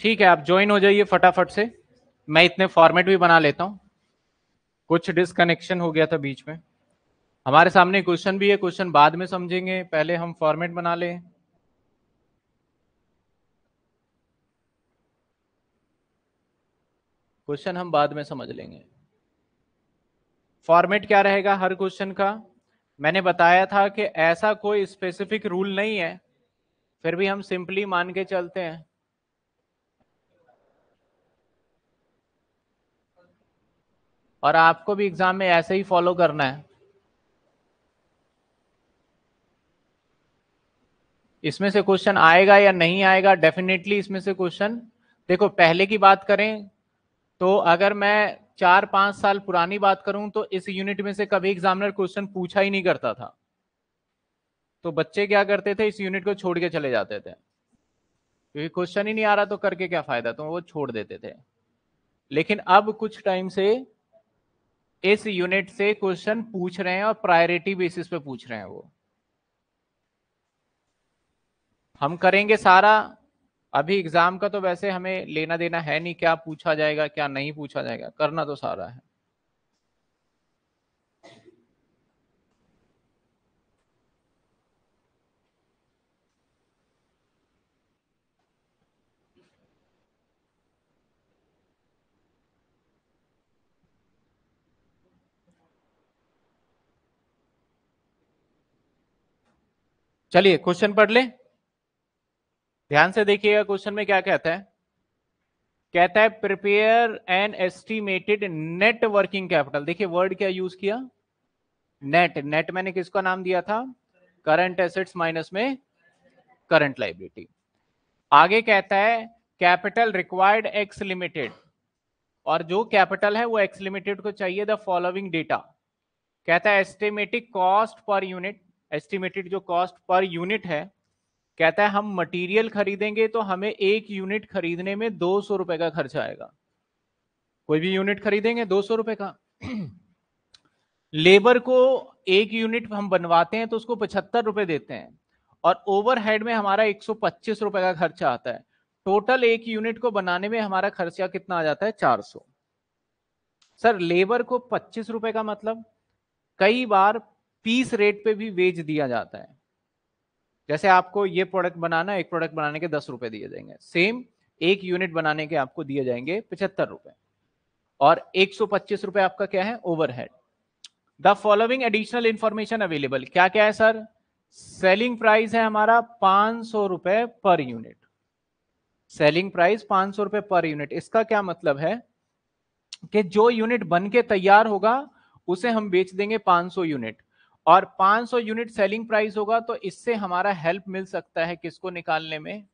ठीक है, आप ज्वाइन हो जाइए फटाफट से। मैं इतने फॉर्मेट भी बना लेता हूँ। कुछ डिसकनेक्शन हो गया था बीच में। हमारे सामने क्वेश्चन भी है क्वेश्चन बाद में समझेंगे। पहले हम फॉर्मेट बना लें। क्वेश्चन हम बाद में समझ लेंगे। फॉर्मेट क्या रहेगा हर क्वेश्चन का? मैंने बताया था कि ऐसा कोई स्पेसिफिक रूल नहीं है। फिर भी हम सिंपली मान के चलते हैं। और आपको भी एग्ज़ाम में ऐसे ही फॉलो करना है। इसमें से क्वेश्चन आएगा या नहीं आएगा? डेफिनेटली इसमें से क्वेश्चन। देखो, पहले की बात करें तो अगर मैं चार पाँच साल पुरानी बात करूँ तो इस यूनिट में से कभी एग्जामिनर क्वेश्चन पूछा ही नहीं करता था। तो बच्चे क्या करते थे? इस यूनिट को छोड़ के चले जाते थे। क्योंकि क्वेश्चन ही नहीं आ रहा तो करके क्या फ़ायदा? तो वो छोड़ देते थे। लेकिन अब कुछ टाइम से इस यूनिट से क्वेश्चन पूछ रहे हैं और प्रायोरिटी बेसिस पे पूछ रहे हैं वो। हम करेंगे सारा। अभी एग्ज़ाम का तो वैसे हमें लेना देना है नहीं, क्या पूछा जाएगा, क्या नहीं पूछा जाएगा, करना तो सारा है। चलिए क्वेश्चन पढ़ ले। ध्यान से देखिएगा क्वेश्चन में क्या कहता है? कहता है prepare an estimated net working capital देखिए वर्ड क्या यूज़ किया? नेट नेट मैंने किसका नाम दिया था? करंट एसेट्स माइनस में करंट लाइबिलिटी आगे कहता है कैपिटल रिक्वायर्ड एक्स लिमिटेड और जो कैपिटल है, वो एक्स लिमिटेड को चाहिए द फॉलोइंग डेटा कहता है estimated cost per unit estimated जो कॉस्ट पर यूनिट है, कहता है हम मटेरियल खरीदेंगे तो हमें एक यूनिट खरीदने में दो सौ रुपए का खर्चा आएगा। कोई भी यूनिट खरीदेंगे दो सौ रुपए का। लेबर को एक यूनिट हम बनवाते हैं तो उसको पचहत्तर रुपए देते हैं और ओवरहेड में हमारा एक सौ पच्चीस रुपए का खर्चा आता है। टोटल एक यूनिट को बनाने में हमारा खर्चा कितना आ जाता है? चार सौ। सर लेबर को पच्चीस रुपए का मतलब? कई बार पीस रेट पे भी वेज दिया जाता है। जैसे आपको ये प्रोडक्ट बनाना, एक प्रोडक्ट बनाने के दस रुपए दिए जाएँगे। सेम, एक यूनिट बनाने के आपको दिए जाएँगे पचहत्तर रुपए। और एक सौ पच्चीस रुपए आपका क्या है? Overhead. The following additional information available. क्या क्या है सर? सेलिंग प्राइस है हमारा पाँच सौ रुपए पर यूनिट। सेलिंग प्राइस पाँच सौ रुपए पर यूनिट। इसका क्या मतलब है? कि जो यूनिट बन के तैयार होगा, उसे हम बेच देंगे 500 यूनिट। और 500 यूनिट सेलिंग प्राइस होगा तो इससे हमारा हेल्प मिल सकता है किसको निकालने में?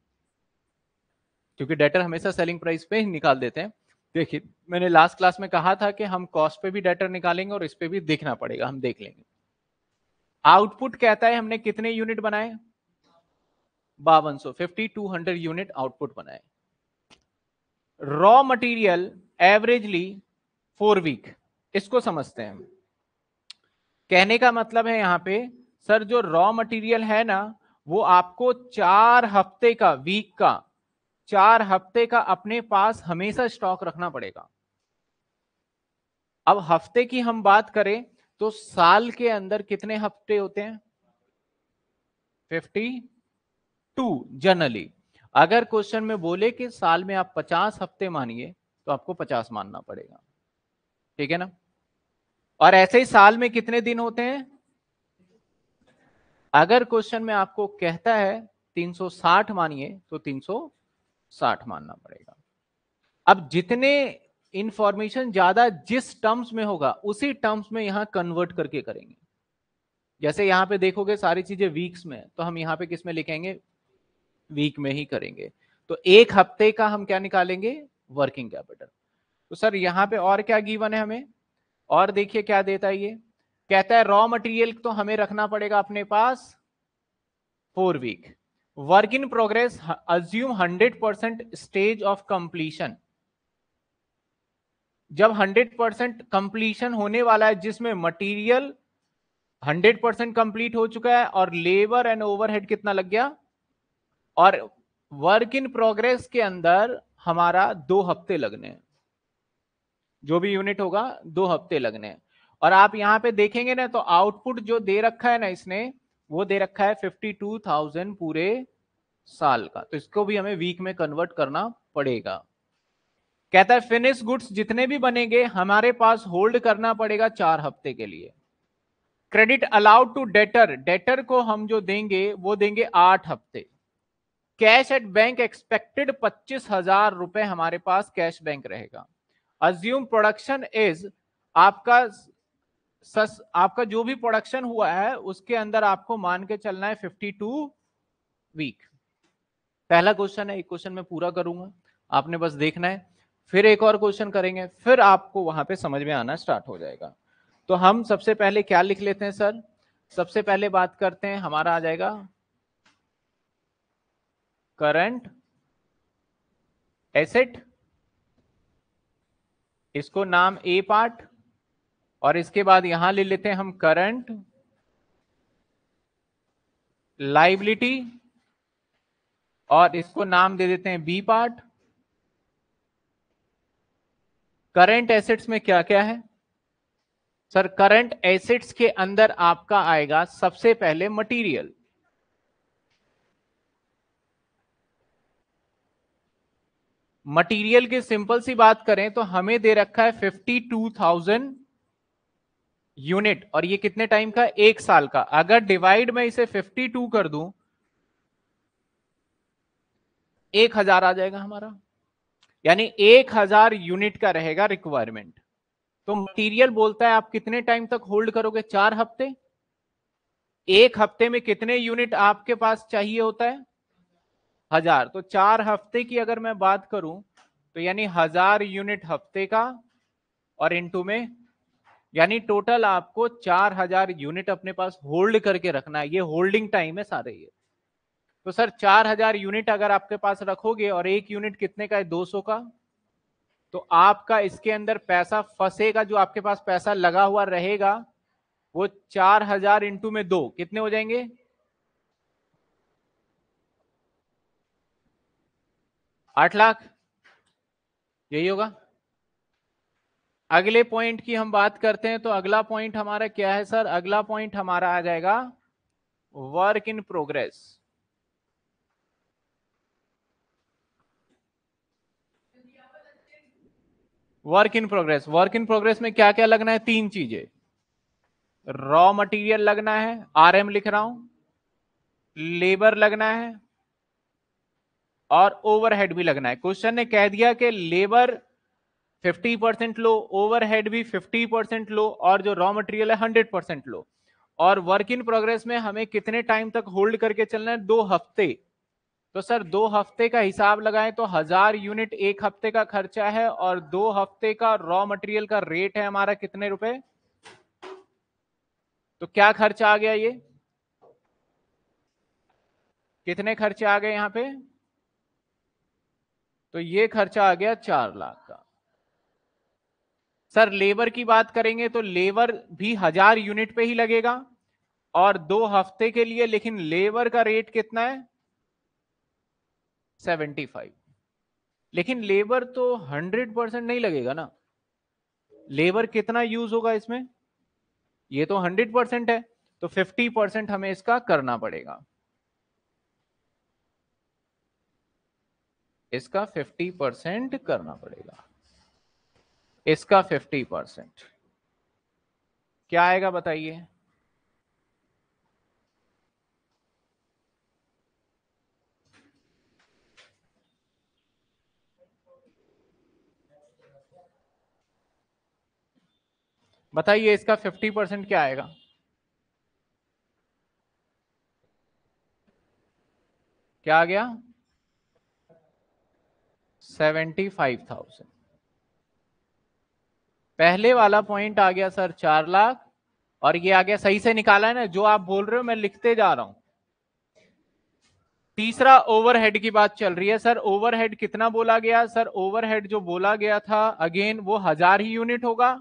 क्योंकि डेटर हमेशा सेलिंग प्राइस पे ही निकाल देते हैं। देखिए, मैंने लास्ट क्लास में कहा था कि हम कॉस्ट पे भी डेटर निकालेंगे और इस पे भी देखना पड़ेगा, हम देख लेंगे। आउटपुट कहता है हमने कितने यूनिट बनाए? बावन सौ fifty two hundred unit output बनाए। Raw material averagely four week इसको समझते हैं कहने का मतलब है यहाँ पे, सर, जो रॉ मटेरियल है ना, वो आपको चार हफ़्ते का वीक का, चार हफ़्ते का अपने पास हमेशा स्टॉक रखना पड़ेगा। अब हफ़्ते की हम बात करें तो साल के अंदर कितने हफ़्ते होते हैं? फिफ्टी टू जनरली अगर क्वेश्चन में बोले कि साल में आप पचास हफ़्ते मानिए तो आपको पचास मानना पड़ेगा। ठीक है ना? और ऐसे ही साल में कितने दिन होते हैं? अगर क्वेश्चन में आपको कहता है 360 मानिए तो 360 मानना पड़ेगा। अब जितने इंफॉर्मेशन ज़्यादा जिस टर्म्स में होगा, उसी टर्म्स में यहाँ कन्वर्ट करके करेंगे। जैसे यहाँ पे देखोगे सारी चीज़ें वीक्स में तो हम यहाँ पे किसमें लिखेंगे? वीक में ही करेंगे। तो एक हफ़्ते का हम क्या निकालेंगे? वर्किंग कैपिटल तो सर, यहाँ पे और क्या गीवन है हमें? और देखिए क्या देता है ये? कहता है रॉ मटेरियल तो हमें रखना पड़ेगा अपने पास four week work in progress assume hundred percent stage of completion जब हंड्रेड परसेंट कंप्लीशन होने वाला है, जिसमें मटेरियल हंड्रेड परसेंट कंप्लीट हो चुका है, और लेबर एंड ओवरहेड कितना लग गया? और वर्क इन प्रोग्रेस के अंदर हमारा दो हफ़्ते लगने हैं। जो भी यूनिट होगा, दो हफ़्ते लगने हैं। और आप यहाँ पे देखेंगे ना तो आउटपुट जो दे रखा है ना इसने, वो दे रखा है फिफ्टी टू थाउज़ेंड पूरे साल का। तो इसको भी हमें वीक में कन्वर्ट करना पड़ेगा। कहता है फिनिश गुड्स जितने भी बनेंगे, हमारे पास होल्ड करना पड़ेगा चार हफ़्ते के लिए। Credit allowed to debtor debtor को हम जो देंगे, वो देंगे आठ हफ़्ते। कैश एट बैंक एक्सपेक्टेड पच्चीस हज़ार रुपए हमारे पास कैश बैंक रहेगा। अज्यूम प्रोडक्शन इज़ आपका सस, आपका जो भी प्रोडक्शन हुआ है, उसके अंदर आपको मान के चलना है फिफ्टी टू वीक पहला क्वेश्चन है, एक क्वेश्चन मैं पूरा करूँगा, आपने बस देखना है, फिर एक और क्वेश्चन करेंगे, फिर आपको वहाँ पे समझ में आना स्टार्ट हो जाएगा। तो हम सबसे पहले क्या लिख लेते हैं, सर? सबसे पहले बात करते हैं, हमारा आ जाएगा। करंट एसेट इसको नाम ए पार्ट और इसके बाद यहाँ ले लेते हैं हम करंट, लाइबिलिटी, और इसको नाम दे देते हैं बी पार्ट करंट एसेट्स में क्या क्या है? सर, करंट एसेट्स के अंदर आपका आएगा सबसे पहले मटेरियल। मटेरियल की सिंपल सी बात करें तो हमें दे रखा है फिफ्टी टू थाउज़ेंड यूनिट और ये कितने टाइम का? एक साल का। अगर डिवाइड में इसे फिफ्टी टू कर दूँ, एक हज़ार आ जाएगा हमारा। यानी एक हज़ार यूनिट का रहेगा रिक्वायरमेंट तो मटेरियल बोलता है आप कितने टाइम तक होल्ड करोगे? चार हफ़्ते। एक हफ़्ते में कितने यूनिट आपके पास चाहिए होता है? हज़ार। तो चार हफ़्ते की अगर मैं बात करूँ तो यानी हज़ार यूनिट हफ़्ते का और इनटू में, यानी टोटल आपको चार हज़ार यूनिट अपने पास होल्ड करके रखना है। ये होल्डिंग टाइम है सारे ये। तो सर, चार हज़ार यूनिट अगर आपके पास रखोगे और एक यूनिट कितने का है? दो सौ का। तो आपका इसके अंदर पैसा फंसेगा, जो आपके पास पैसा लगा हुआ रहेगा, वो चार हज़ार इंटू में दो। कितने हो जाएँगे? आठ लाख? यही होगा। अगले पॉइंट की हम बात करते हैं तो अगला पॉइंट हमारा क्या है, सर? अगला पॉइंट हमारा आ जाएगा work in progress work in progress work in progress में क्या क्या लगना है? तीन चीज़ें। रॉ मटेरियल लगना है आरएम लिख रहा हूँ। लेबर लगना है और ओवरहेड भी लगना है। क्वेश्चन ने कह दिया कि लेबर 50 परसेंट लो ओवरहेड भी 50 परसेंट लो और जो रॉ मटेरियल है 100 परसेंट लो। और वर्क इन प्रोग्रेस में हमें कितने टाइम तक होल्ड करके चलना है? दो हफ़्ते। तो सर, दो हफ़्ते का हिसाब लगाएँ तो हज़ार यूनिट एक हफ़्ते का खर्चा है और दो हफ़्ते का रॉ मटेरियल का रेट है हमारा कितने रुपए? तो क्या खर्चा आ गया ये? कितने खर्चे आ गए यहाँ पे? तो ये खर्चा आ गया चार लाख का। सर, लेबर की बात करेंगे तो लेबर भी हज़ार यूनिट पे ही लगेगा और दो हफ़्ते के लिए, लेकिन लेबर का रेट कितना है? Seventy five. लेकिन लेबर तो हंड्रेड परसेंट नहीं लगेगा ना। लेबर कितना यूज़ होगा इसमें? ये तो हंड्रेड परसेंट है तो फिफ्टी परसेंट हमें इसका करना पड़ेगा। इसका फिफ्टी परसेंट करना पड़ेगा। इसका फिफ्टी परसेंट क्या आएगा बताइए? बताइए इसका 50 परसेंट क्या आएगा? क्या आ गया? Seventy five thousand. पहले वाला पॉइंट आ गया सर चार लाख, और ये आ गया सही से निकाला है ना, जो आप बोल रहे हो, मैं लिखते जा रहा हूँ। तीसरा ओवरहेड की बात चल रही है सर, ओवरहेड कितना बोला गया? सर, ओवरहेड जो बोला गया था, अगेन वो हज़ार ही यूनिट होगा,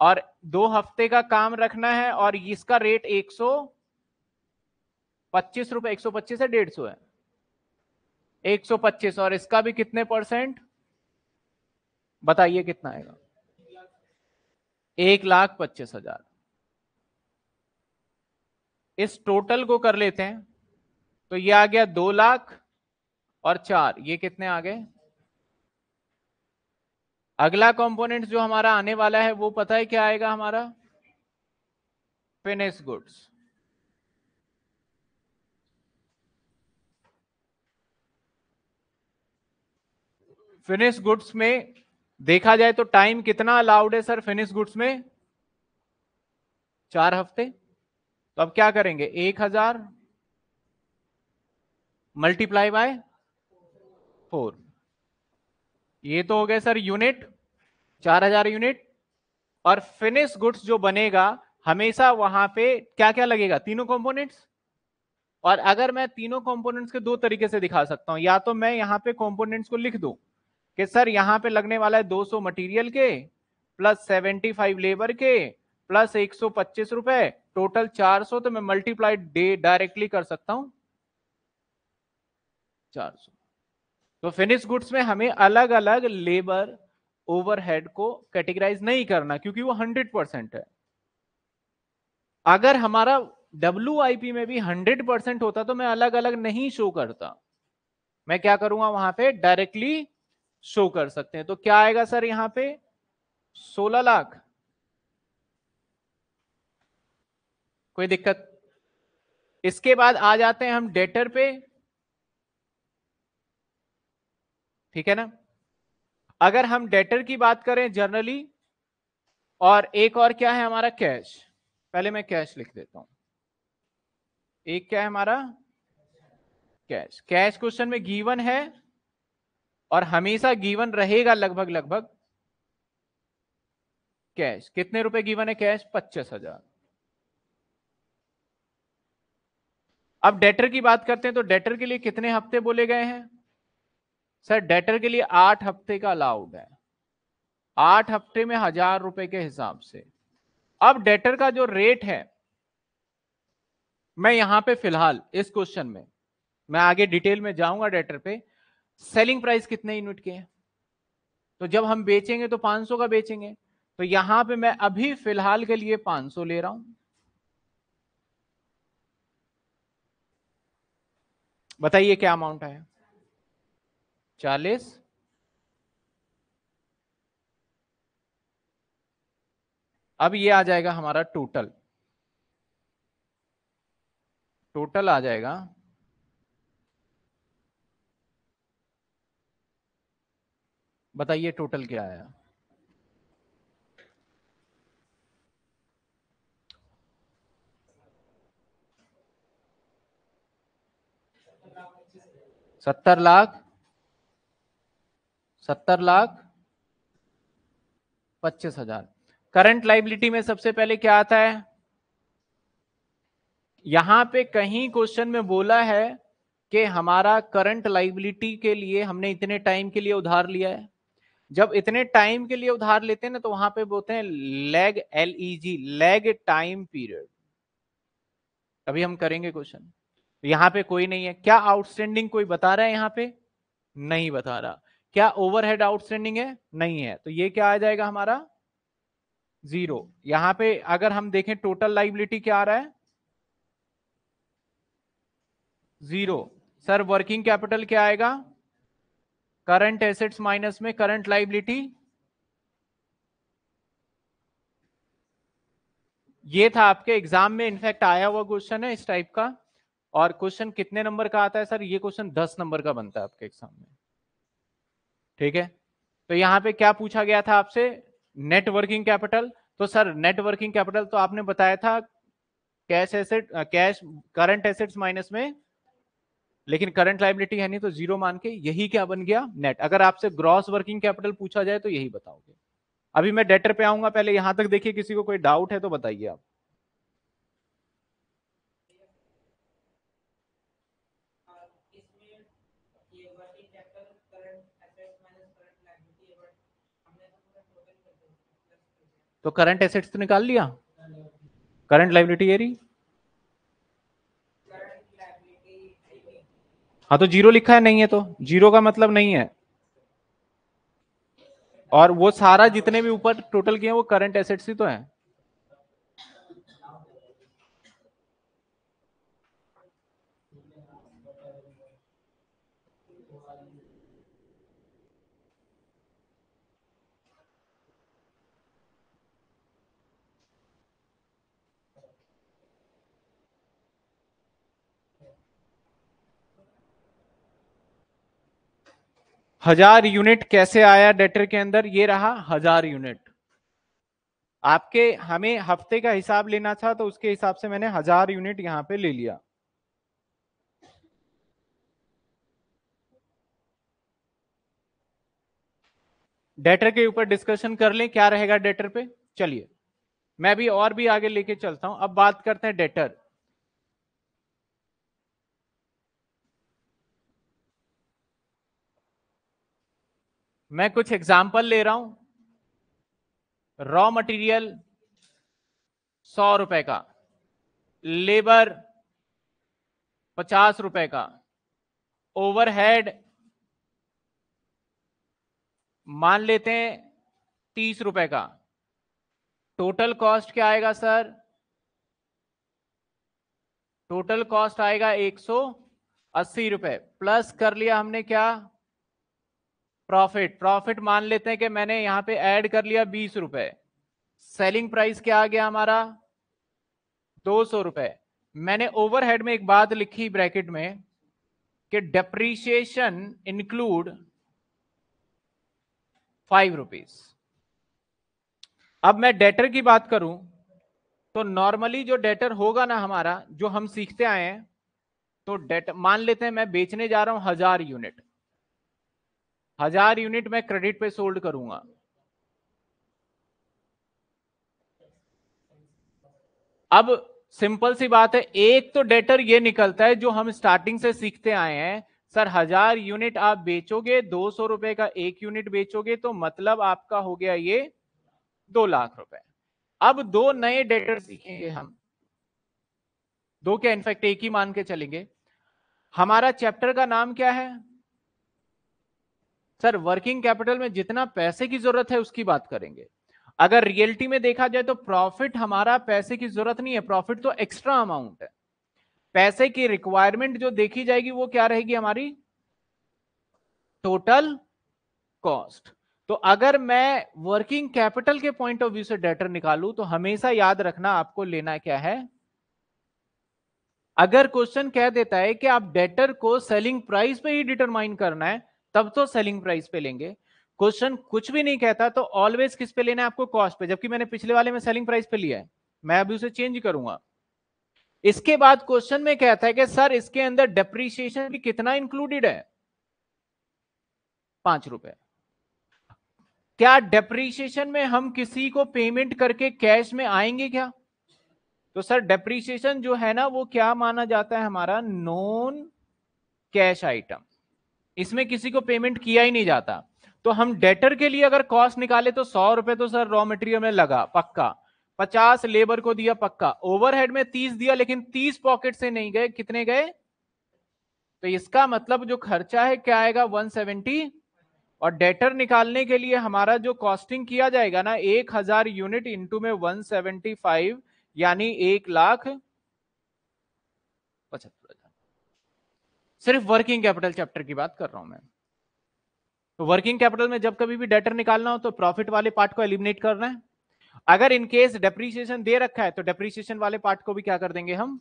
और दो हफ़्ते का काम रखना है, और इसका रेट एक सौ पच्चीस रुपए, एक सौ पच्चीस है डेढ़ सौ है। 125 और इसका भी कितने परसेंट? बताइए कितना आएगा। एक लाख पच्चीस हज़ार। इस टोटल को कर लेते हैं तो ये आ गया दो लाख और चार। ये कितने आ गए? अगला कंपोनेंट जो हमारा आने वाला है, वो पता है क्या आएगा हमारा? फिनिश गुड्स फिनिश गुड्स में देखा जाए तो टाइम कितना अलाउड है सर फिनिश गुड्स में? चार हफ़्ते? तो अब क्या करेंगे? एक हज़ार मल्टीप्लाई बाय फोर ये तो हो गए सर यूनिट चार हज़ार यूनिट और फिनिश गुड्स जो बनेगा, हमेशा वहाँ पे क्या क्या लगेगा? तीनों कंपोनेंट्स और अगर मैं तीनों कंपोनेंट्स के दो तरीके से दिखा सकता हूँ, या तो मैं यहाँ पे कंपोनेंट्स को लिख दूँ। कि सर यहाँ पे लगने वाला है 200 मटेरियल के प्लस 75 लेबर के प्लस 125 रुपए। टोटल 400 तो मैं मल्टीप्लाई डे डायरेक्टली कर सकता हूँ। 400 तो फिनिश गुड्स में हमें अलग अलग लेबर ओवरहेड को कैटेगराइज नहीं करना, क्योंकि वो 100 परसेंट है। अगर हमारा डब्ल्यू में भी 100 परसेंट होता तो मैं अलग अलग नहीं शो करता। मैं क्या करूँगा वहाँ पे डायरेक्टली शो कर सकते हैं। तो क्या आएगा सर यहाँ पे? 16 लाख। कोई दिक्कत? इसके बाद आ जाते हैं हम डेटर पे। ठीक है ना? अगर हम डेटर की बात करें जर्नली और एक और क्या है हमारा कैश पहले मैं कैश लिख देता हूँ। एक क्या है हमारा? कैश कैश क्वेश्चन में गिवन है। और हमेशा गिवन रहेगा लगभग लगभग कैश। कितने रुपए गिवन है कैश? पच्चीस हज़ार। अब डेटर की बात करते हैं तो डेटर के लिए कितने हफ़्ते बोले गए हैं? सर डेटर के लिए आठ हफ़्ते का अलाउड है। आठ हफ़्ते में हज़ार रुपए के हिसाब से। अब डेटर का जो रेट है, मैं यहाँ पे फ़िलहाल इस क्वेश्चन में, मैं आगे डिटेल में जाऊँगा डेटर पे सेलिंग प्राइस कितने यूनिट के हैं? तो जब हम बेचेंगे तो 500 का बेचेंगे। तो यहाँ पे मैं अभी फ़िलहाल के लिए 500 ले रहा हूँ। बताइए क्या अमाउंट है? चालीस? अब ये आ जाएगा हमारा टोटल टोटल आ जाएगा। बताइए टोटल क्या आया सत्तर लाख सत्तर लाख, पच्चीस हज़ार। करंट लाइबिलिटी में सबसे पहले क्या आता है? यहाँ पे कहीं क्वेश्चन में बोला है कि हमारा करंट लाइबिलिटी के लिए हमने इतने टाइम के लिए उधार लिया है। जब इतने टाइम के लिए उधार लेते हैं ना तो वहाँ पे बोलते हैं lag L E G lag time period अभी हम करेंगे क्वेश्चन यहाँ पे कोई नहीं है। क्या आउटस्टैंडिंग कोई बता रहा है यहाँ पे? नहीं बता रहा। क्या ओवरहेड आउटस्टैंडिंग है? नहीं है। तो ये क्या आ जाएगा हमारा? ज़ीरो यहाँ पे अगर हम देखें टोटल लाइबिलिटी क्या आ रहा है? ज़ीरो सर वर्किंग कैपिटल क्या आएगा? करंट एसेट्स माइनस में करंट लाइबिलिटी। ये था आपके एग्ज़ाम में इनफैक्ट आया हुआ क्वेश्चन है इस टाइप का। और क्वेश्चन कितने नंबर का आता है सर ये क्वेश्चन दस नंबर का बनता है आपके एग्ज़ाम में। ठीक है? तो यहाँ पे क्या पूछा गया था आपसे? नेटवर्किंग कैपिटल तो सर नेटवर्किंग कैपिटल तो आपने बताया था cash asset cash current assets minus में लेकिन करंट लाइबिलिटी है नहीं तो ज़ीरो मान के यही क्या बन गया? नेट अगर आपसे ग्रॉस वर्किंग कैपिटल पूछा जाए तो यही बताओगे। अभी मैं डेटर पे आऊँगा, पहले यहाँ तक देखिए किसी को कोई डाउट है तो बताइए आप। तो करंट एसेट्स तो निकाल लिया? करंट लाइबिलिटी ये हाँ तो ज़ीरो लिखा है, नहीं है तो। ज़ीरो का मतलब नहीं है। और वो सारा जितने भी ऊपर टोटल किए वो करंट एसेट्स ही तो है। हज़ार यूनिट कैसे आया डेटर के अंदर? ये रहा हज़ार यूनिट। आपके, हमें हफ़्ते का हिसाब लेना था तो उसके हिसाब से मैंने हज़ार यूनिट यहाँ पे ले लिया। डेटर के ऊपर डिस्कशन कर लें, क्या रहेगा डेटर पे? चलिए, मैं भी और भी आगे लेके चलता हूँ। अब बात करते हैं डेटर। मैं कुछ एग्ज़ाम्पल ले रहा हूँ। रॉ मटेरियल सौ रुपए का। लेबर पचास रुपए का। ओवरहेड मान लेते हैं तीस रुपए का। टोटल कॉस्ट क्या आएगा सर टोटल कॉस्ट आएगा एक सौ अस्सी रुपए। प्लस कर लिया हमने क्या? प्रॉफिट प्रॉफिट मान लेते हैं कि मैंने यहाँ पे ऐड कर लिया बीस रुपए। सेलिंग प्राइस क्या आ गया हमारा? दो सौ रुपए। मैंने ओवरहेड में एक बात लिखी ब्रैकेट में कि डेप्रीशिएशन इंक्लूड फाइव रुपीज़ अब मैं डेटर की बात करूँ तो नॉर्मली जो डेटर होगा ना हमारा, जो हम सीखते आए हैं तो डेट मान लेते हैं मैं बेचने जा रहा हूँ हज़ार यूनिट हज़ार यूनिट मैं क्रेडिट पे सोल्ड करूँगा। अब सिंपल सी बात है, एक तो डेटर ये निकलता है जो हम स्टार्टिंग से सीखते आए हैं, सर, हज़ार यूनिट आप बेचोगे, दो सौ रुपए का एक यूनिट बेचोगे तो मतलब आपका हो गया ये दो लाख रुपए। अब दो नए डेटर सीखेंगे हम। दो क्या इनफैक्ट एक ही मान के चलेंगे। हमारा चैप्टर का नाम क्या है? सर वर्किंग कैपिटल में जितना पैसे की ज़रूरत है, उसकी बात करेंगे। अगर रियलिटी में देखा जाए तो प्रॉफिट हमारा पैसे की ज़रूरत नहीं है प्रॉफिट तो एक्स्ट्रा अमाउंट है। पैसे की रिक्वायरमेंट जो देखी जाएगी, वो क्या रहेगी हमारी? टोटल कॉस्ट तो अगर मैं वर्किंग कैपिटल के पॉइंट ऑफ़ व्यू से डेटर निकालू तो हमेशा याद रखना आपको लेना क्या है? अगर क्वेश्चन कह देता है कि आप डेटर को सेलिंग प्राइस पे ही डिटरमाइन करना है तब तो सेलिंग प्राइस पे लेंगे। क्वेश्चन कुछ भी नहीं कहता तो ऑलवेज किस पे लेना है आपको? कॉस्ट पे। जबकि मैंने पिछले वाले में सेलिंग प्राइस पे लिया है। मैं अभी उसे चेंज करूँगा। इसके बाद क्वेश्चन में कहता है कि, सर, इसके अंदर डेप्रीशिएशन भी कितना इंक्लूडेड है? पाँच रुपए। क्या डेप्रीशिएशन में हम किसी को पेमेंट करके कैश में आएँगे क्या? तो सर डेप्रीशिएशन जो है ना, वो क्या माना जाता है हमारा? नॉन कैश आइटम इसमें किसी को पेमेंट किया ही नहीं जाता। तो हम डेटर के लिए अगर कॉस्ट निकाले तो सौ रुपए तो सर रॉ मटेरियल में लगा, पक्का। पचास लेबर को दिया, पक्का। ओवरहेड में तीस दिया, लेकिन तीस पॉकेट से नहीं गए, कितने गए? तो इसका मतलब जो खर्चा है, क्या आएगा? वन सेवेंटी और डेटर निकालने के लिए हमारा जो कॉस्टिंग किया जाएगा ना, एक हज़ार यूनिट इंटू में वन सेवेंटी फाइव यानी एक लाख पचहत्तर। सिर्फ़ वर्किंग कैपिटल चैप्टर की बात कर रहा हूँ मैं। तो वर्किंग कैपिटल में जब कभी भी डेटर निकालना हो तो प्रॉफिट वाले पार्ट को एलिमिनेट करना है। अगर इन केस डेप्रीसिएशन दे रखा है तो डेप्रीसिएशन वाले पार्ट को भी क्या कर देंगे हम?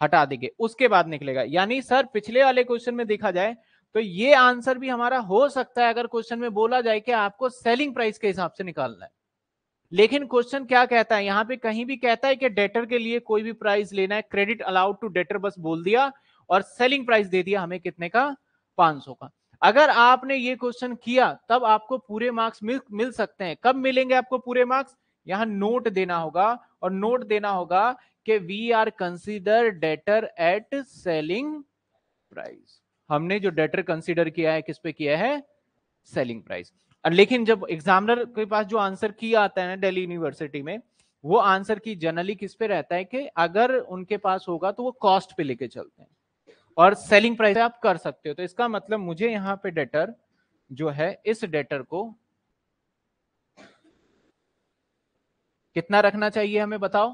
हटा देंगे। उसके बाद निकलेगा। यानी सर, पिछले वाले क्वेश्चन में देखा जाए तो ये आंसर भी हमारा हो सकता है अगर क्वेश्चन में बोला जाए कि आपको सेलिंग प्राइस के हिसाब से निकालना है। लेकिन क्वेश्चन क्या कहता है? यहाँ पे कहीं भी कहता है कि डेटर के लिए कोई भी प्राइस लेना है। क्रेडिट अलाउड टू डेटर बस बोल दिया। और सेलिंग प्राइस दे दिया हमें कितने का? 500 का। अगर आपने ये क्वेश्चन किया, तब आपको पूरे मार्क्स मिल मिल सकते हैं। कब मिलेंगे आपको पूरे मार्क्स यहाँ नोट देना होगा और नोट देना होगा कि we are consider debtor at selling price हमने जो डेटर कंसिडर किया है, किस पे किया है? सेलिंग प्राइस लेकिन जब एग्जामिनर के पास जो आंसर किया आता है ना दिल्ली यूनिवर्सिटी में, वो आंसर की जनरली किस पे रहता है कि अगर उनके पास होगा तो वो कॉस्ट पे लेके चलते हैं। और सेलिंग प्राइस आप कर सकते हो। तो इसका मतलब मुझे यहाँ पे डेटर जो है, इस डेटर को कितना रखना चाहिए हमें बताओ?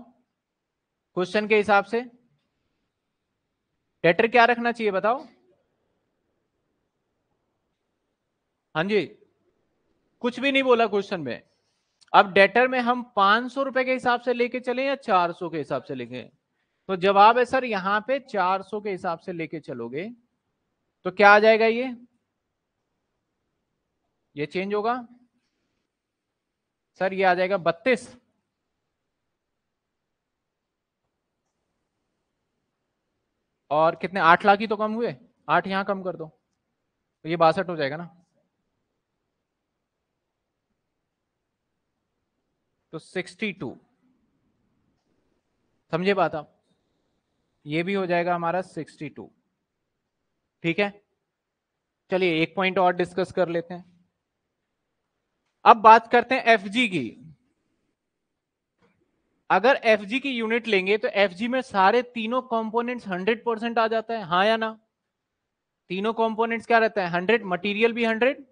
क्वेश्चन के हिसाब से। डेटर क्या रखना चाहिए बताओ? हाँ जी। कुछ भी नहीं बोला क्वेश्चन में। अब डेटर में हम पाँच सौ रुपए के हिसाब से लेके चले या चार सौ के हिसाब से लेके तो जवाब है सर, यहाँ पे चार सौ के हिसाब से लेके चलोगे तो क्या आ जाएगा ये? ये चेंज होगा। सर, ये आ जाएगा बत्तीस। और कितने, आठ लाख ही तो कम हुए, आठ यहाँ कम कर दो तो ये बासठ हो जाएगा ना। तो सिक्सटी टू। समझे बात आप? ये भी हो जाएगा हमारा सिक्सटी टू। ठीक है? चलिए, एक पॉइंट और डिस्कस कर लेते हैं। अब बात करते हैं एफजी की। अगर एफजी की यूनिट लेंगे तो एफजी में सारे तीनों कंपोनेंट्स 100 परसेंट आ जाता है। हाँ या ना? तीनों कंपोनेंट्स क्या रहता है? 100 मटेरियल भी 100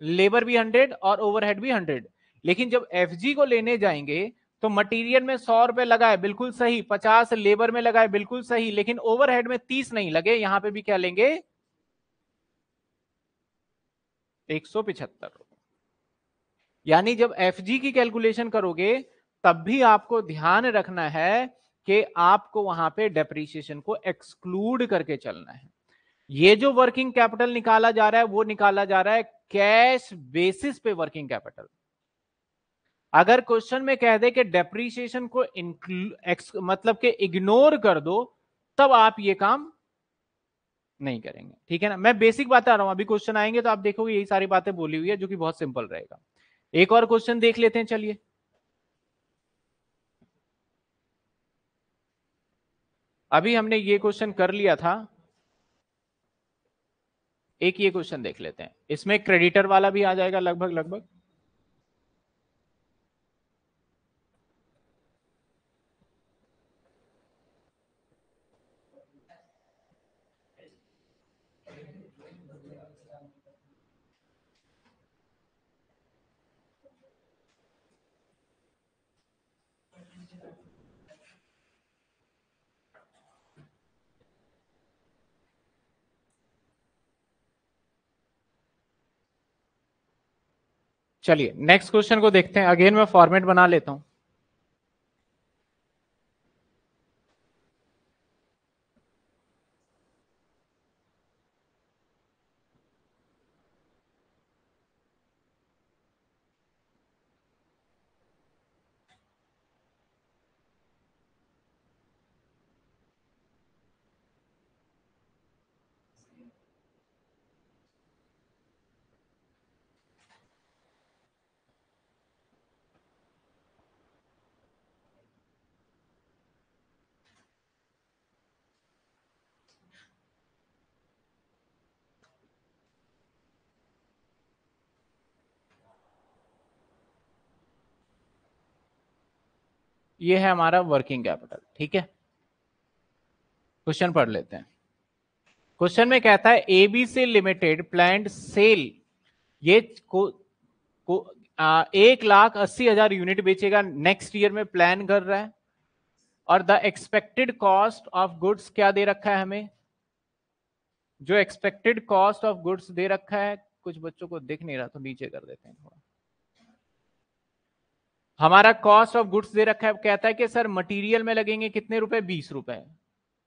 लेबर भी 100 और ओवरहेड भी 100 लेकिन जब एफजी को लेने जाएँगे तो मटेरियल में सौ रुपए लगाए, बिल्कुल सही। पचास लेबर में लगाए, बिल्कुल सही। लेकिन ओवरहेड में तीस नहीं लगे। यहाँ पे भी क्या लेंगे? एक सौ पिछहत्तर यानी जब एफजी की कैलकुलेशन करोगे, तब भी आपको ध्यान रखना है कि आपको वहाँ पे डेप्रीशिएशन को एक्सक्लूड करके चलना है। ये जो वर्किंग कैपिटल निकाला जा रहा है, वो निकाला जा रहा है कैश बेसिस पे वर्किंग कैपिटल अगर क्वेश्चन में कह दे कि डेप्रीशिएशन को मतलब के इग्नोर कर दो, तब आप ये काम नहीं करेंगे। ठीक है ना? मैं बेसिक बात आ रहा हूँ। अभी क्वेश्चन आएँगे तो आप देखोगे यही सारी बातें बोली हुई है जो कि बहुत सिंपल रहेगा। एक और क्वेश्चन देख लेते हैं, चलिए। अभी हमने ये क्वेश्चन कर लिया था। एक ये क्वेश्चन देख लेते हैं। इसमें क्रेडिटर वाला भी आ जाएगा लगभग लगभग। चलिए नेक्स्ट क्वेश्चन को देखते हैं। अगेन मैं फॉर्मेट बना लेता हूँ। ये है हमारा वर्किंग कैपिटल ठीक है? क्वेश्चन पढ़ लेते हैं। क्वेश्चन में कहता है एबीसी लिमिटेड प्लान सेल ये को, को आ, एक लाख अस्सी हज़ार यूनिट बेचेगा नेक्स्ट ईयर में प्लान कर रहा है। और the expected cost of goods क्या दे रखा है हमें? जो एक्सपेक्टेड कॉस्ट ऑफ़ गुड्स दे रखा है कुछ बच्चों को दिख नहीं रहा तो नीचे कर देते हैं थोड़ा। हमारा कॉस्ट ऑफ़ गुड्स दे रखा है कहता है कि सर मटेरियल में लगेंगे कितने रुपए? बीस रुपए।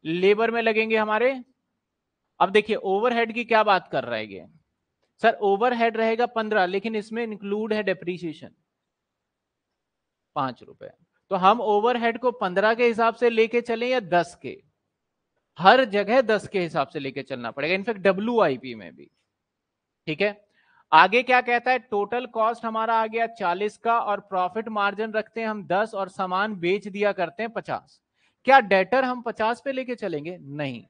लेबर में लगेंगे हमारे? अब देखिए ओवरहेड की क्या बात कर रहा है सर ओवरहेड रहेगा पंद्रह, लेकिन इसमें इंक्लूड है डेप्रीशिएशन पाँच रुपए। तो हम ओवरहेड को पंद्रह के हिसाब से लेके चले या दस के? हर जगह दस के हिसाब से लेके चलना पड़ेगा। इनफैक्ट डब्ल्यू में भी। ठीक है? आगे क्या कहता है? टोटल कॉस्ट हमारा आ गया चालीस का और प्रॉफिट मार्जिन रखते हैं हम दस और सामान बेच दिया करते हैं पचास। क्या डेटर हम पचास पे लेके चलेंगे? नहीं।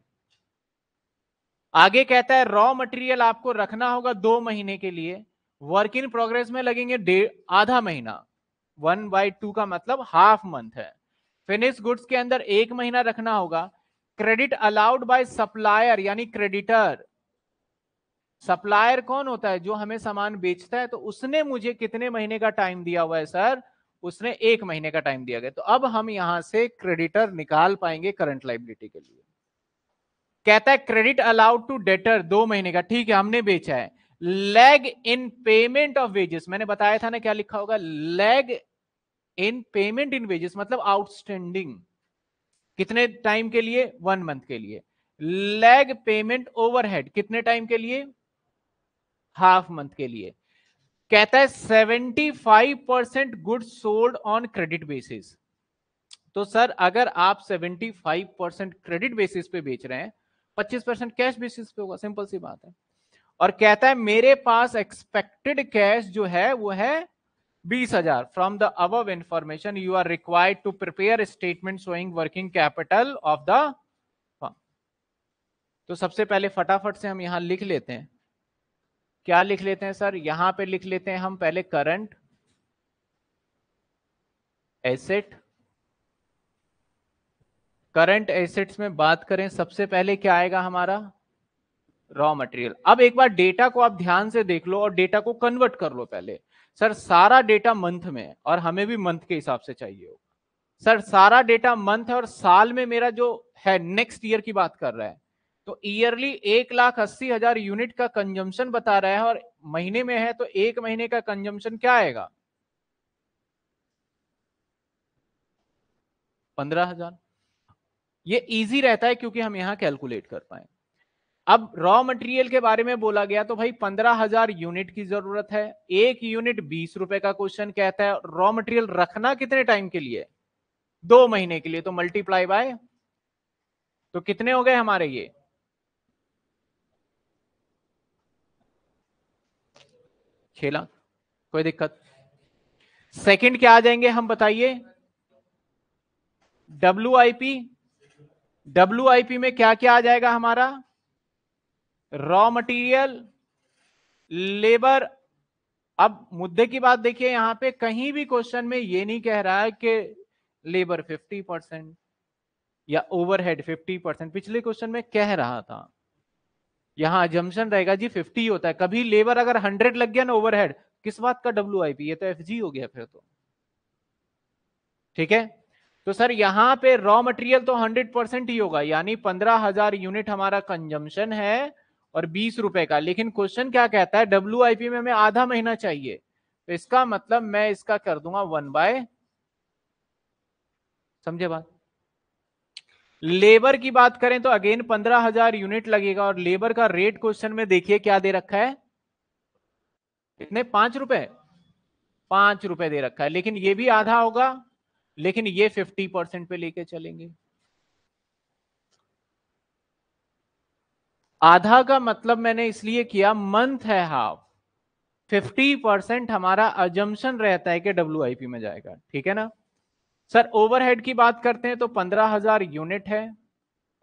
आगे कहता है रॉ मटेरियल आपको रखना होगा दो महीने के लिए। वर्क इन प्रोग्रेस में लगेंगे आधा महीना। वन बाई टू का मतलब हाफ़ मंथ है। फिनिश गुड्स के अंदर एक महीना रखना होगा। क्रेडिट अलाउड बाय सप्लायर यानी क्रेडिटर सप्लायर कौन होता है? जो हमें सामान बेचता है तो उसने मुझे कितने महीने का टाइम दिया हुआ है सर उसने एक महीने का टाइम दिया गया। तो अब हम यहाँ से क्रेडिटर निकाल पाएँगे करंट लाइबिलिटी के लिए। कहता है क्रेडिट अलाउड टू डेटर दो महीने का, ठीक है, हमने बेचा है। Lag in payment of wages मैंने बताया था ना क्या लिखा होगा? Lag in payment in wages मतलब आउटस्टैंडिंग कितने टाइम के लिए? वन मंथ के लिए। लेग पेमेंट ओवरहेड कितने टाइम के लिए? हाफ़ मंथ के लिए। कहता है 75 percent good sold on credit basis. तो सर, अगर आप 75 परसेंट क्रेडिट बेसिस पे बेच रहे हैं 25 परसेंट कैश बेसिस पे होगा, सिंपल सी बात है। और कहता है मेरे पास एक्सपेक्टेड कैश जो है, वो है बीस हज़ार। From the above information you are required to prepare statement showing working capital of the तो सबसे पहले फटाफट से हम यहाँ लिख लेते हैं। क्या लिख लेते हैं सर? यहाँ पे लिख लेते हैं हम पहले करंट, एसेट। करंट, एसेट्स में बात करें, सबसे पहले क्या आएगा हमारा? Raw material. अब एक बार डेटा को आप ध्यान से देख लो और डेटा को कन्वर्ट कर लो पहले। सर, सारा डेटा मंथ में है और हमें भी मंथ के हिसाब से चाहिए होगा। सर, सारा डेटा मंथ है और साल में मेरा जो है नेक्स्ट ईयर की बात कर रहा है। तो ईयरली एक लाख अस्सी हज़ार यूनिट का कंजम्पशन बता रहा है और महीने में है तो एक महीने का कंजम्पशन क्या आएगा? पंद्रह हज़ार। ये इजी रहता है क्योंकि हम यहाँ कैलकुलेट कर पाए। अब रॉ मटेरियल के बारे में बोला गया तो भाई पंद्रह हज़ार यूनिट की ज़रूरत है। एक यूनिट बीस रुपए का क्वेश्चन कहता है रॉ मटेरियल रखना कितने टाइम के लिए? दो महीने के लिए तो मल्टीप्लाई बाय तो कितने हो गए हमारे ये? छह लाख कोई दिक्कत? सेकंड क्या आ जाएँगे, हम बताइए। W I P W I P में क्या क्या आ जाएगा हमारा? रॉ मटेरियल लेबर अब मुद्दे की बात देखिए, यहाँ पे कहीं भी क्वेश्चन में ये नहीं कह रहा है कि लेबर 50 परसेंट या ओवरहेड 50 परसेंट पिछले क्वेश्चन में कह रहा था। यहाँ जम्शन रहेगा जी 50 होता है। कभी लेबर अगर 100 लग गया ना ओवरहेड किस बात का डब्ल्यू आई पी ये तो एफ़ जी हो गया फिर तो। ठीक है? तो सर, यहाँ पे रॉ मटेरियल तो 100 परसेंट ही होगा, यानी पंद्रह हज़ार यूनिट हमारा कंजम्पशन है और बीस रुपए का। लेकिन क्वेश्चन क्या कहता है? डब्ल्यू आई पी में हमें आधा महीना चाहिए। तो इसका मतलब मैं इसका कर दूँगा वन बाय समझे बात? लेबर की बात करें तो अगेन पंद्रह हज़ार यूनिट लगेगा और लेबर का रेट क्वेश्चन में देखिए क्या दे रखा है? कितने? पाँच रुपए। पाँच रुपए दे रखा है। लेकिन ये भी आधा होगा, लेकिन ये फिफ्टी परसेंट पे लेके चलेंगे। आधा का मतलब मैंने इसलिए किया मंथ है हाफ़ फिफ्टी परसेंट हमारा अजम्पन रहता है कि डब्ल्यू में जाएगा। ठीक है ना? सर ओवरहेड की बात करते हैं तो पंद्रह हज़ार यूनिट है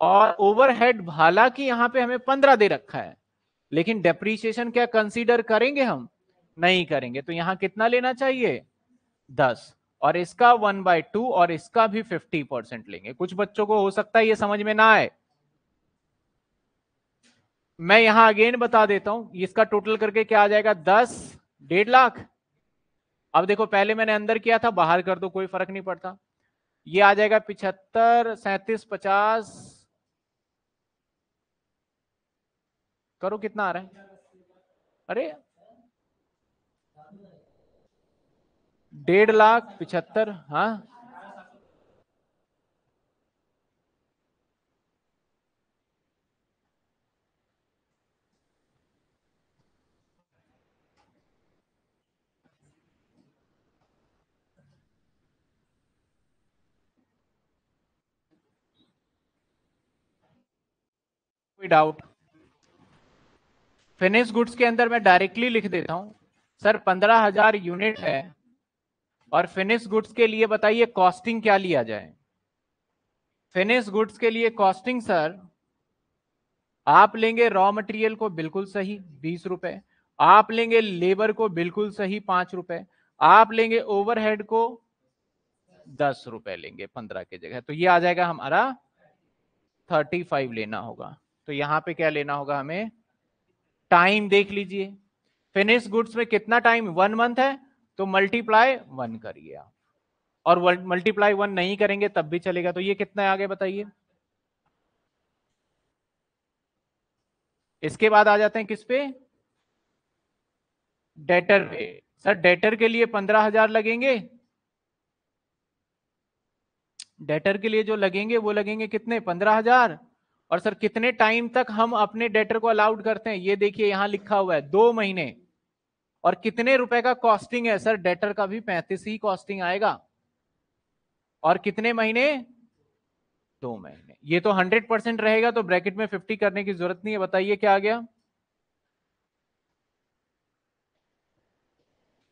और ओवरहेड भाला की यहाँ पे हमें पंद्रह दे रखा है, लेकिन डेप्रीशिएशन क्या कंसीडर करेंगे हम? नहीं करेंगे। तो यहाँ कितना लेना चाहिए? दस। और इसका वन बाय टू और इसका भी फिफ्टी परसेंट लेंगे। कुछ बच्चों को हो सकता है ये समझ में ना आए। मैं यहाँ अगेन बता देता हूँ, इसका टोटल करके क्या आ जाएगा? दस, डेढ़ लाख। अब देखो, पहले मैंने अंदर किया था, बाहर कर दो, कोई फ़र्क नहीं पड़ता। ये आ जाएगा पिछहत्तर, सैतीस, पचास। करो, कितना आ रहा है? अरे! डेढ़ लाख पिछहत्तर हाँ कोई डाउट फिनिश गुड्स के अंदर मैं डायरेक्टली लिख देता हूँ। सर पंद्रह हज़ार यूनिट है। और फिनिश गुड्स के लिए बताइए कॉस्टिंग क्या लिया जाए? फिनिश गुड्स के लिए कॉस्टिंग सर आप लेंगे रॉ मटेरियल को बिल्कुल सही, बीस रुपए। आप लेंगे लेबर को बिल्कुल सही, पाँच रुपए। आप लेंगे ओवरहेड को दस रुपए लेंगे, पंद्रह की जगह। तो ये आ जाएगा हमारा थर्टी फाइव लेना होगा। तो यहाँ पे क्या लेना होगा हमें? टाइम देख लीजिए। फिनिश गुड्स में कितना टाइम वन मंथ है तो मल्टीप्लाई वन करिए आप। और मल्टीप्लाई वन नहीं करेंगे, तब भी चलेगा। तो ये कितना आगे बताइए। इसके बाद आ जाते हैं किस पे? डेटर पे। सर डेटर के लिए पंद्रह हज़ार लगेंगे। डेटर के लिए जो लगेंगे, वो लगेंगे कितने? पंद्रह हज़ार। और सर, कितने टाइम तक हम अपने डेटर को अलाउड करते हैं? ये देखिए, यहाँ लिखा हुआ है, दो महीने। और कितने रुपए का कॉस्टिंग है? सर डेटर का भी पैंतीस ही कॉस्टिंग आएगा। और कितने महीने? दो महीने। ये तो हंड्रेड परसेंट रहेगा तो ब्रैकेट में फिफ्टी करने की ज़रूरत नहीं है। बताइए, क्या आ गया?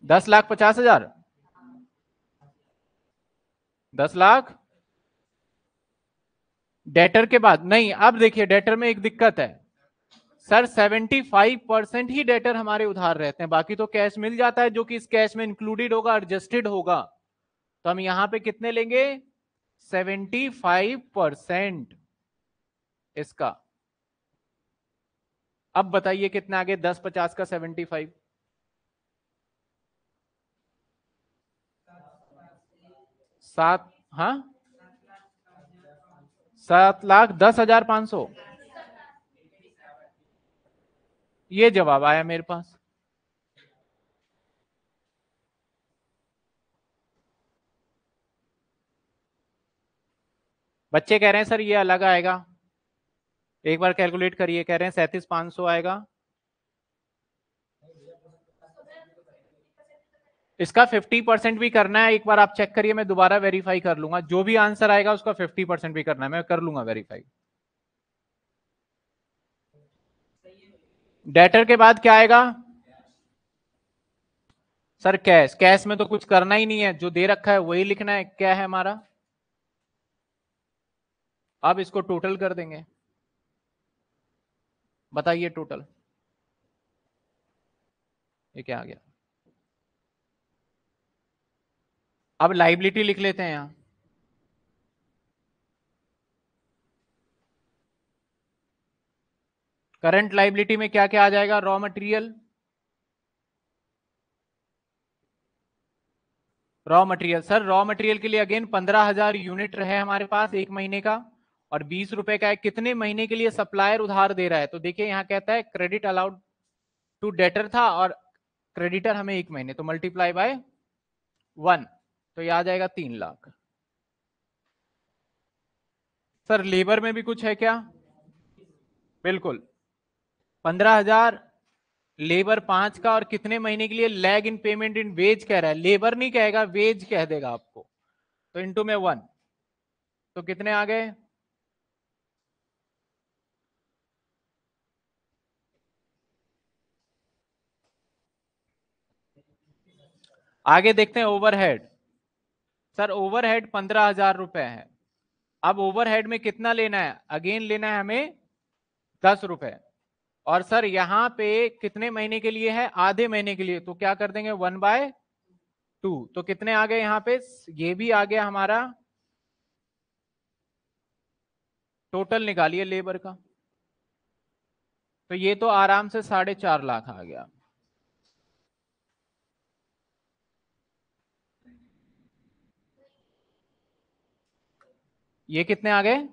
दस लाख पचास हज़ार? दस लाख? डेटर के बाद, नहीं, अब देखिए डेटर में एक दिक्कत है। सर 75 परसेंट ही डेटर हमारे उधार रहते हैं। बाकी तो कैश मिल जाता है, जो कि इस कैश में इंक्लूडेड होगा एडजस्टेड होगा। तो हम यहाँ पे कितने लेंगे? 75 परसेंट इसका। अब बताइए कितना आगे? 10 50 का 75 सात हाँ? सात लाख दस हज़ार पाँच सौ। ये जवाब आया मेरे पास। बच्चे कह रहे हैं, सर, ये अलग आएगा। एक बार कैलकुलेट करिए, कह रहे हैं, सैतीस पाँच सौ आएगा। इसका 50 परसेंट भी करना है, एक बार आप चेक करिए, मैं दोबारा वेरीफाई कर लूँगा। जो भी आंसर आएगा, उसका 50 परसेंट भी करना है, मैं कर लूँगा वेरीफाई डेटर के बाद क्या आएगा? सर कैश कैश में तो कुछ करना ही नहीं है, जो दे रखा है, वही लिखना है। क्या है हमारा? अब इसको टोटल कर देंगे। बताइए टोटल ये क्या आ गया? अब लाइबिलिटी लिख लेते हैं यहाँ। करंट लाइबिलिटी में क्या क्या आ जाएगा? Raw material raw material sir raw material के लिए अगेन पंद्रह हज़ार यूनिट रहे हमारे पास एक महीने का और बीस रुपए का है। कितने महीने के लिए सप्लायर उधार दे रहा है? तो देखिए यहाँ कहता है क्रेडिट अलाउड टू डेटर था और क्रेडिटर हमें एक महीने तो मल्टीप्लाई बाय वन तो ये आ जाएगा तीन लाख। सर, लेबर में भी कुछ है क्या? बिल्कुल। पंद्रह हज़ार, लेबर पाँच का और कितने महीने के लिए lag in payment in wage कह रहा है? लेबर नहीं कहेगा, वेज कह देगा आपको। तो इनटू में वन तो कितने आ गए? आगे देखते हैं ओवरहेड सर ओवरहेड पंद्रह हज़ार रुपए है। अब ओवरहेड में कितना लेना है? अगेन लेना है हमें दस रुपए। और सर, यहाँ पे कितने महीने के लिए है? आधे महीने के लिए। तो क्या कर देंगे? वन बाय टू तो कितने आ गए यहाँ पे? ये भी आ गया हमारा। टोटल निकालिए लेबर का। तो ये तो आराम से साढ़े चार लाख आ गया। ये कितने आ गए?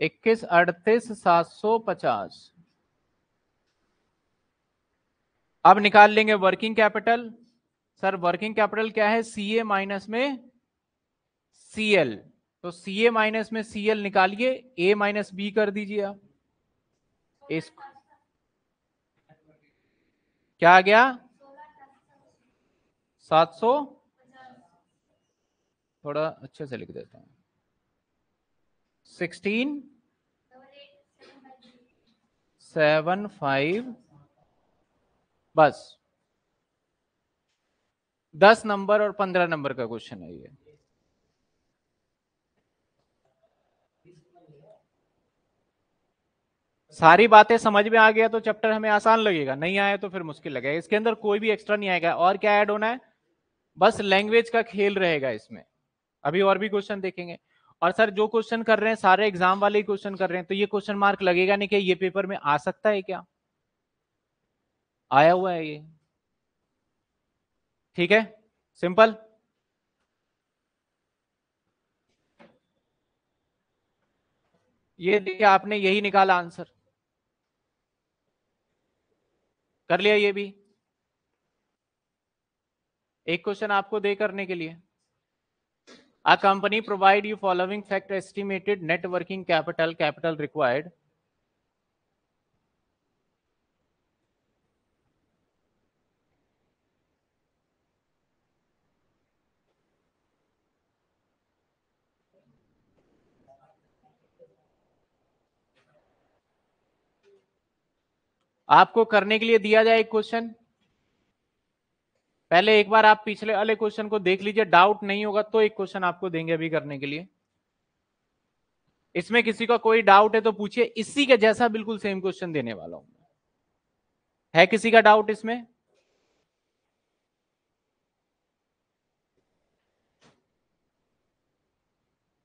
इक्कीस, अड़तीस, सात सौ पचास। अब निकाल लेंगे working capital sir working capital क्या है? सी ए माइनस में सी एल तो सी ए माइनस में सी एल निकालिए ए माइनस बी कर दीजिए आप। इस क्या आ गया? सात सौ? थोड़ा अच्छे से लिख देता हूँ। सिक्सटीन, सेवन फाइव, बस। दस नंबर और पंद्रह नंबर का क्वेश्चन है ये। सारी बातें समझ में आ गया तो चैप्टर हमें आसान लगेगा, नहीं आया तो फिर मुश्किल लगेगा। इसके अंदर कोई भी एक्स्ट्रा नहीं आएगा। और क्या ऐड होना है? बस लैंग्वेज का खेल रहेगा इसमें। अभी और भी क्वेश्चन देखेंगे। और सर, जो क्वेश्चन कर रहे हैं, सारे एग्ज़ाम वाले ही क्वेश्चन कर रहे हैं तो ये क्वेश्चन मार्क लगेगा नहीं कि ये पेपर में आ सकता है क्या? आया हुआ है ये। ठीक है? सिंपल ये देखिए, आपने यही निकाला आंसर कर लिया ये भी। एक क्वेश्चन आपको दे करने के लिए। A company provide you following fact estimated net working capital, capital required. आपको करने के लिए दिया जाए एक क्वेश्चन पहले एक बार आप पिछले वाले क्वेश्चन को देख लीजिए। डाउट नहीं होगा तो एक क्वेश्चन आपको देंगे अभी करने के लिए। इसमें किसी का कोई डाउट है तो पूछिए। इसी के जैसा बिल्कुल सेम क्वेश्चन देने वाला हूँ है किसी का डाउट इसमें?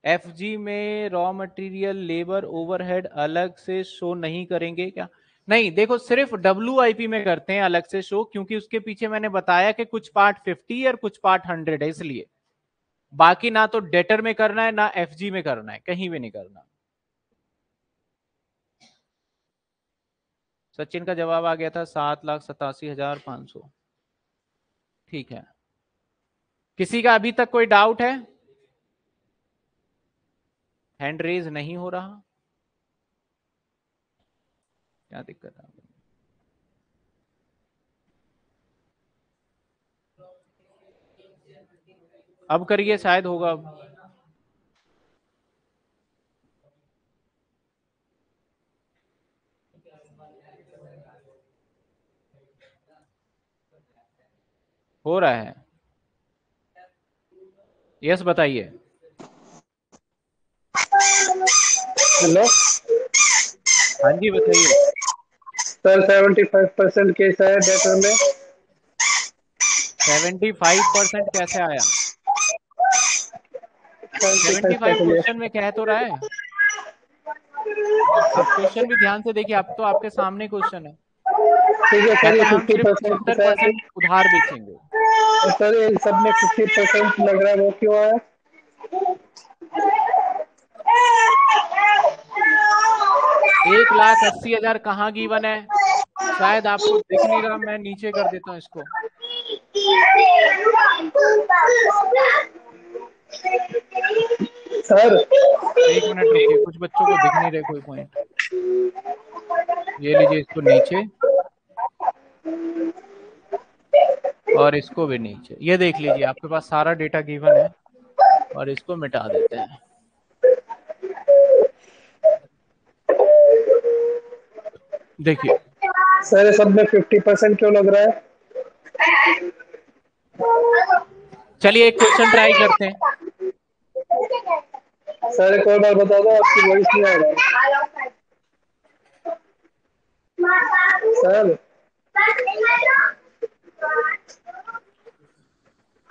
एफ़ जी में रॉ मटेरियल लेबर ओवरहेड अलग से शो नहीं करेंगे क्या? नहीं, देखो, सिर्फ़ डब्ल्यू में करते हैं अलग से शो क्योंकि उसके पीछे मैंने बताया कि कुछ पार्ट 50 और कुछ पार्ट 100 है, इसलिए। बाकी ना तो डेटर में करना है, ना एफजी में करना है, कहीं भी नहीं करना। सचिन का जवाब आ गया था सात लाख सतासी हज़ार पाँच सौ। ठीक है। किसी का अभी तक कोई डाउट है? हैंड रेज नहीं हो रहा। क्या दिक्कत है अब करिए शायद होगा अब। हो रहा है। यस बताइए। हेलो। हाँ जी बताइए। Sir seventy five percent case है डेटर में। सेवेंटी फाइव परसेंट कैसे आया? सेवेंटी फाइव क्वेश्चन में कह तो रहा है। आप क्वेश्चन भी ध्यान से देखिए अब तो आपके सामने क्वेश्चन है। ठीक है सर ये फिफ्टी परसेंट परसेंट उधार बेचेंगे। सर ये सब में फिफ्टी परसेंट लग रहा है वो क्यों है एक लाख अस्सी हज़ार कहाँ गिवन है? शायद आपको दिख नहीं रहा मैं नीचे कर देता हूँ इसको। सर। एक मिनट रुकिए कुछ बच्चों को दिख नहीं रहे कोई पॉइंट ये लीजिए इसको नीचे। और इसको भी नीचे। ये देख लीजिए आपके पास सारा डेटा गिवन है और इसको मिटा देते हैं। देखिए। सर सब में फिफ्टी परसेंट क्यों लग रहा है? चलिए एक क्वेश्चन ट्राई करते हैं। सर एक और बार बता दो आपकी वॉइस नहीं आ रहा है। सर।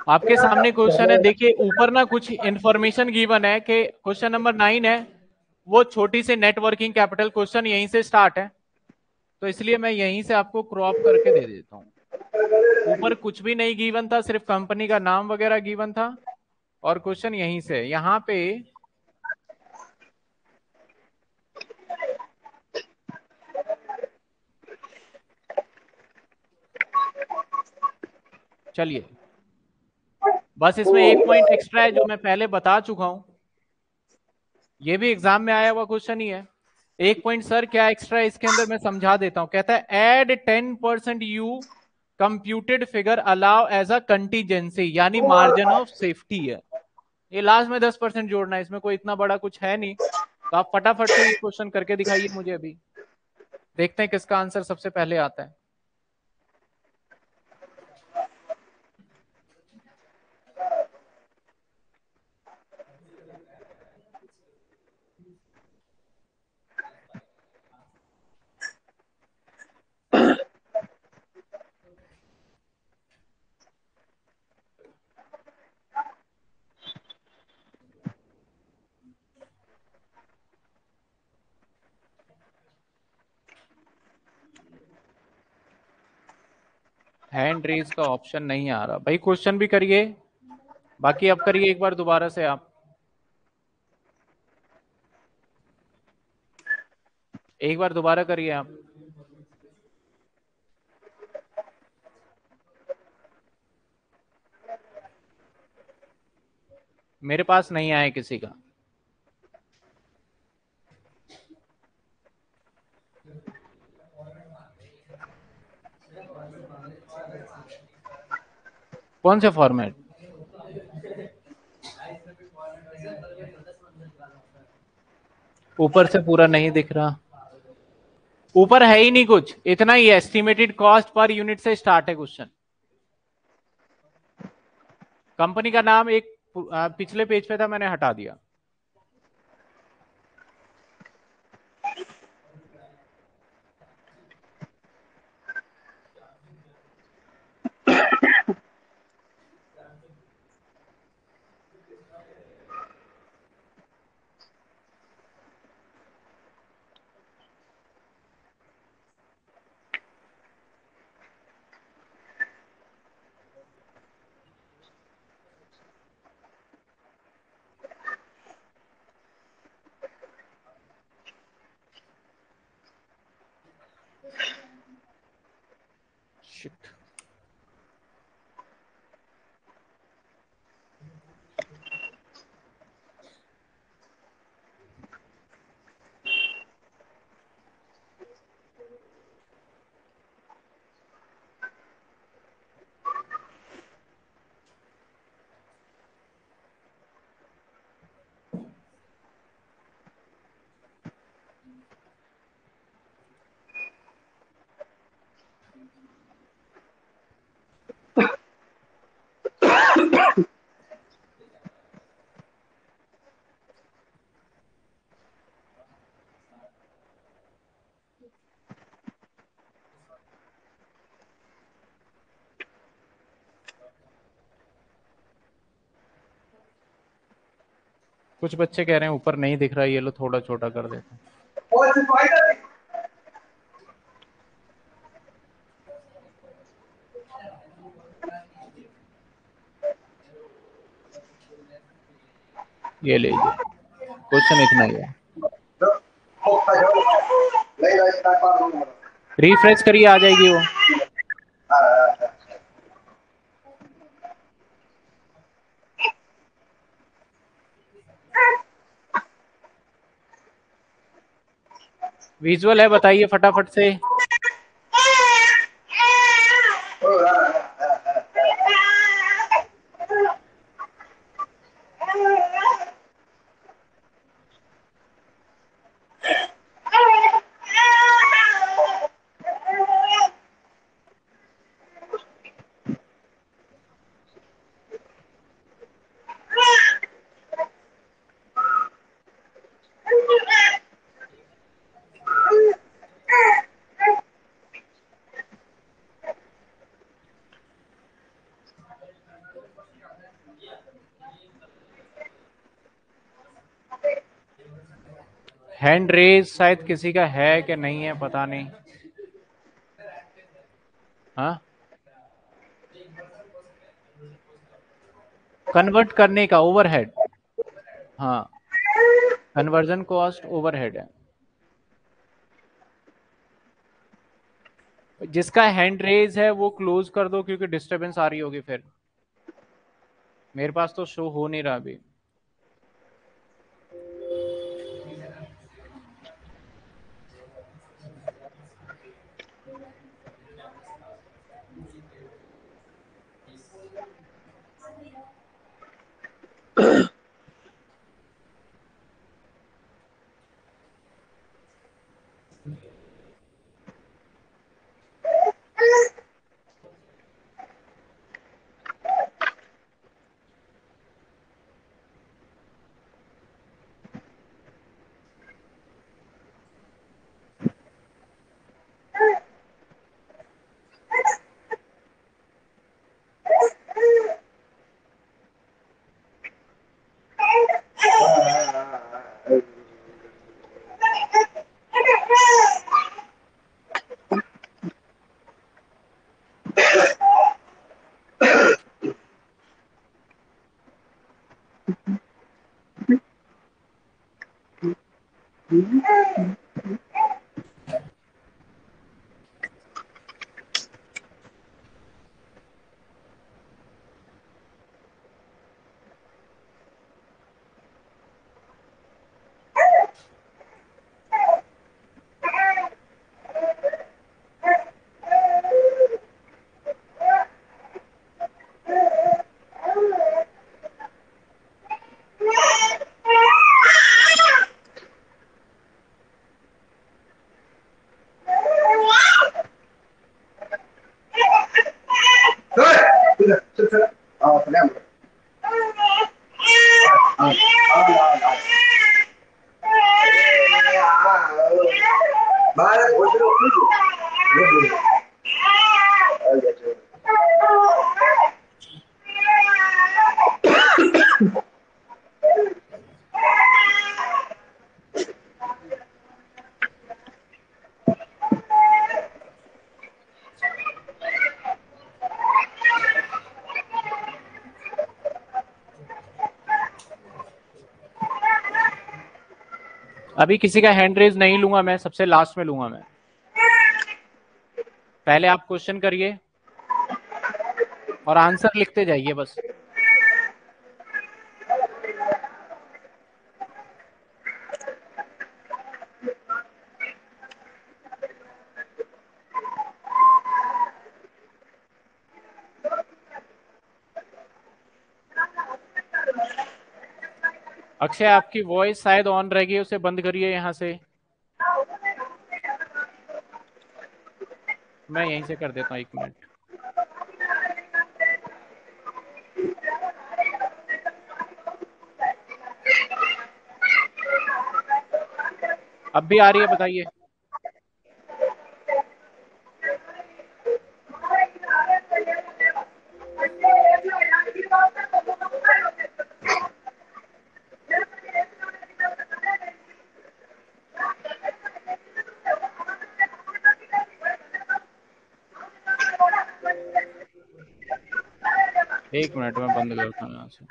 आपके सामने क्वेश्चन है। देखिए ऊपर ना कुछ इंफॉर्मेशन गिवन है कि क्वेश्चन नंबर नाइन है। वो छोटी से नेटवर्किंग कैपिटल क्वेश्चन यहीं से स्टार्ट है। तो इसलिए मैं यहीं से आपको क्रॉप करके दे देता हूँ। ऊपर कुछ भी नहीं गीवन था, सिर्फ़ कंपनी का नाम वगैरह गीवन था। और क्वेश्चन यहीं से, यहाँ पे चलिए। बस इसमें एक पॉइंट एक्स्ट्रा है जो मैं पहले बता चुका हूँ। ये भी एग्ज़ाम में आया हुआ क्वेश्चन ही है। एक पॉइंट सर क्या एक्स्ट्रा इसके अंदर मैं समझा देता हूँ। कहता है add ten percent you computed figure allow as a contingency यानी मार्जिन ऑफ़ सेफ्टी है। ये लास्ट में दस परसेंट जोड़ना है इसमें कोई इतना बड़ा कुछ है नहीं। तो आप फटाफट से क्वेश्चन करके दिखाइए मुझे अभी। देखते हैं किसका आंसर सबसे पहले आता है। हैंड रेज का ऑप्शन नहीं आ रहा। भाई क्वेश्चन भी करिए। बाकी अब करिए एक बार दोबारा से आप। एक बार दोबारा करिए आप। मेरे पास नहीं आए किसी का। कौन से फॉर्मेट ऊपर से पूरा नहीं दिख रहा। ऊपर है ही नहीं कुछ। इतना ही एस्टिमेटेड कॉस्ट पर यूनिट से स्टार्ट है क्वेश्चन कंपनी का नाम एक पिछले पेज पे था, मैंने हटा दिया। कुछ बच्चे कह रहे हैं, ऊपर नहीं दिख रहा, ये लो थोड़ा छोटा कर देते ये लीजिए क्वेश्चन इतना ही है रिफ्रेश करिए, आ जाएगी वो। विजुअल है बताइए फटाफट से। रेज शायद किसी का है कि नहीं है, पता नहीं। हाँ? कन्वर्ट करने का ओवरहेड हाँ। कन्वर्जन कॉस्ट ओवरहेड है। जिसका हैंड रेज है, वो क्लोज कर दो, क्योंकि डिस्टरबेंस आ रही होगी फिर। मेरे पास तो शो हो नहीं रहा अभी। mhm 对，对的，这这啊，很亮的。अभी किसी का हैंड रेज नहीं लूँगा मैं, सबसे लास्ट में लूँगा मैं। पहले आप क्वेश्चन करिए और आंसर लिखते जाइए बस। अक्षय, आपकी वॉइस शायद ऑन रह गई उसे बंद करिए यहाँ से। मैं यहीं से कर देता हूँ, एक मिनट। अब भी आ रही है, बताइए। एक मिनट में बंद करता हूँ यहाँ से।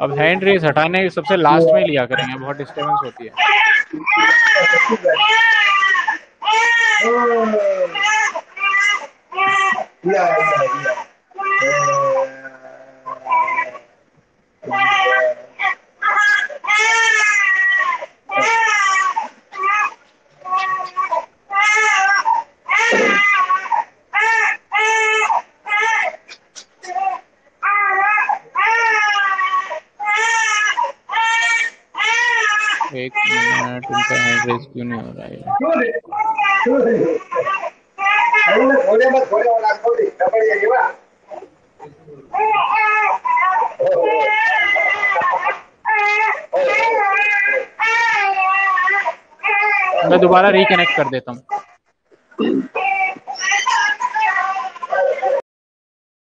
अब हैंड रेस हटाने सबसे लास्ट में लिया करेंगे, बहुत डिस्टरबेंस होती है या या या एक मिनट उनका हैंड रेस क्यों नहीं हो रहा है क्यों रे क्यों रे अरे ना खोले मत खोले वाला खोले डबल ये वा मैं दोबारा रिकनेक्ट कर देता हूँ।